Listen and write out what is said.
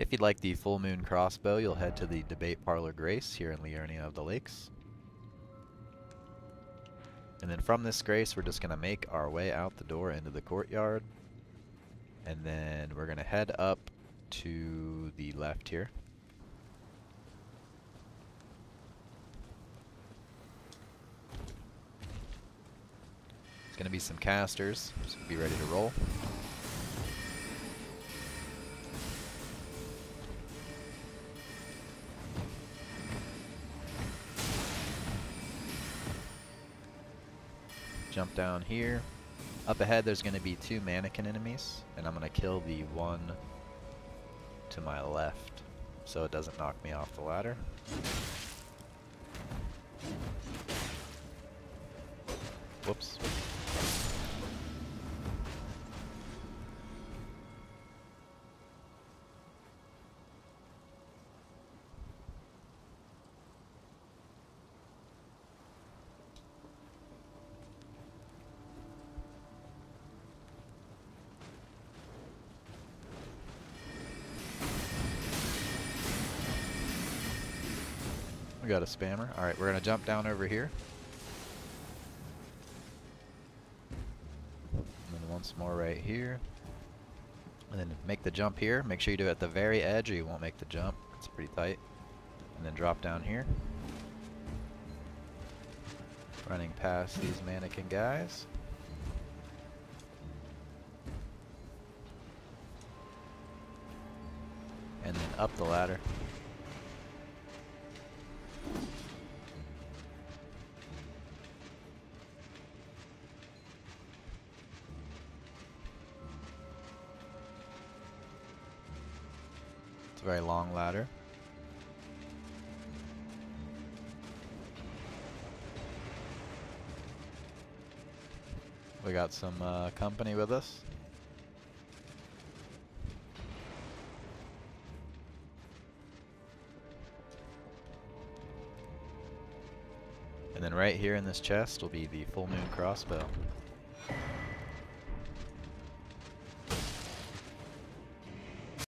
If you'd like the full moon crossbow, you'll head to the debate parlor Grace here in Liurnia of the Lakes. And then from this Grace, we're just going to make our way out the door into the courtyard. And then we're going to head up to the left here. It's going to be some casters, so be ready to roll. Jump down here. Up ahead there's going to be two mannequin enemies, and I'm going to kill the one to my left so it doesn't knock me off the ladder. Whoops. Got a spammer. Alright, we're gonna jump down over here. And then once more right here. And then make the jump here. Make sure you do it at the very edge or you won't make the jump. It's pretty tight. And then drop down here. Running past these mannequin guys. And then up the ladder. It's a very long ladder. We got some uh, company with us. And then right here in this chest will be the full moon crossbow.